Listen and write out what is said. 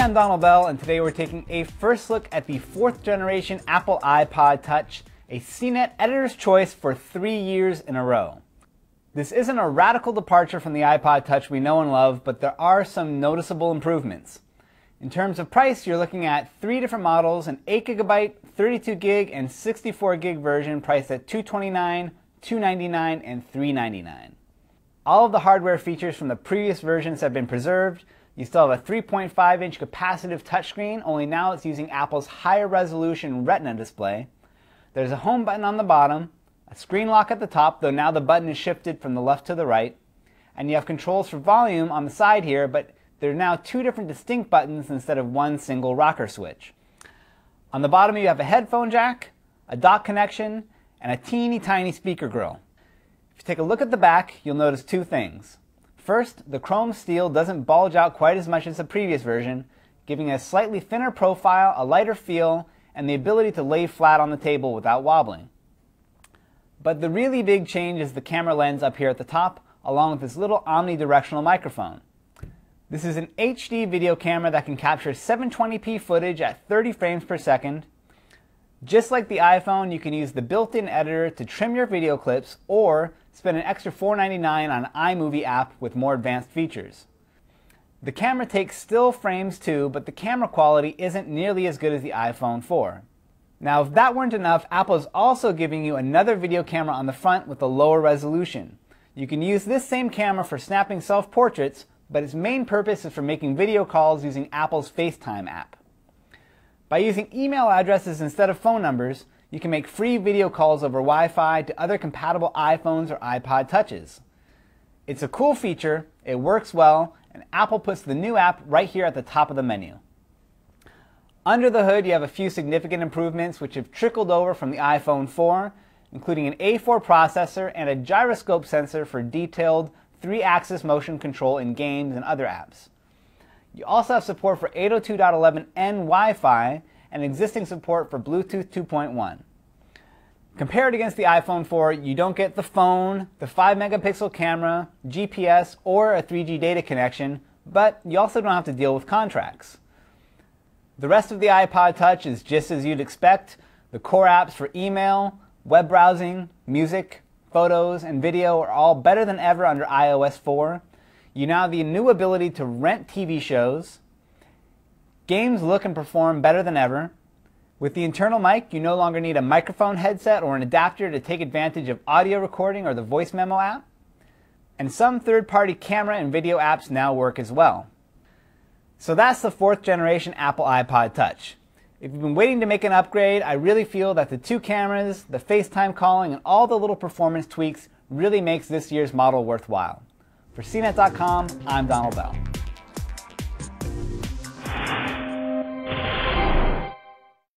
I'm Donald Bell, and today we're taking a first look at the fourth generation Apple iPod Touch, a CNET editor's choice for three years in a row. This isn't a radical departure from the iPod Touch we know and love, but there are some noticeable improvements. In terms of price, you're looking at three different models, an 8GB, 32GB, and 64GB version priced at 229, 299, and 399. All of the hardware features from the previous versions have been preserved, you still have a 3.5 inch capacitive touchscreen, only now it's using Apple's higher resolution Retina display. There's a home button on the bottom, a screen lock at the top, though now the button is shifted from the left to the right, and you have controls for volume on the side here, but there are now two different distinct buttons instead of one single rocker switch. On the bottom you have a headphone jack, a dock connection, and a teeny tiny speaker grill. If you take a look at the back, you'll notice two things. First, the chrome steel doesn't bulge out quite as much as the previous version, giving a slightly thinner profile, a lighter feel, and the ability to lay flat on the table without wobbling. But the really big change is the camera lens up here at the top, along with this little omnidirectional microphone. This is an HD video camera that can capture 720p footage at 30 frames per second. Just like the iPhone, you can use the built-in editor to trim your video clips or spend an extra $4.99 on iMovie app with more advanced features. The camera takes still frames too, but the camera quality isn't nearly as good as the iPhone 4. Now, if that weren't enough, Apple is also giving you another video camera on the front with a lower resolution. You can use this same camera for snapping self-portraits, but its main purpose is for making video calls using Apple's FaceTime app. By using email addresses instead of phone numbers, you can make free video calls over Wi-Fi to other compatible iPhones or iPod Touches. It's a cool feature, it works well, and Apple puts the new app right here at the top of the menu. Under the hood, you have a few significant improvements which have trickled over from the iPhone 4, including an A4 processor and a gyroscope sensor for detailed three-axis motion control in games and other apps. You also have support for 802.11n Wi-Fi and existing support for Bluetooth 2.1. Compared against the iPhone 4, you don't get the phone, the 5 megapixel camera, GPS, or a 3G data connection, but you also don't have to deal with contracts. The rest of the iPod Touch is just as you'd expect. The core apps for email, web browsing, music, photos, and video are all better than ever under iOS 4. You now have the new ability to rent TV shows, Games look and perform better than ever. With the internal mic, you no longer need a microphone headset or an adapter to take advantage of audio recording or the voice memo app. And some third-party camera and video apps now work as well. So that's the fourth generation Apple iPod Touch. If you've been waiting to make an upgrade, I really feel that the two cameras, the FaceTime calling, and all the little performance tweaks really makes this year's model worthwhile. For CNET.com, I'm Donald Bell.